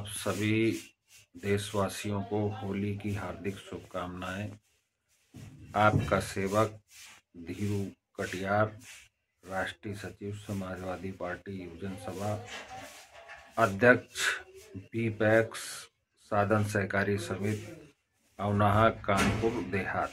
सभी देशवासियों को होली की हार्दिक शुभकामनाएँ। आपका सेवक धीरू कटियार, राष्ट्रीय सचिव, समाजवादी पार्टी युवजन सभा, अध्यक्ष बी पैक्स साधन सहकारी समिति अवनाहा कानपुर, देहात।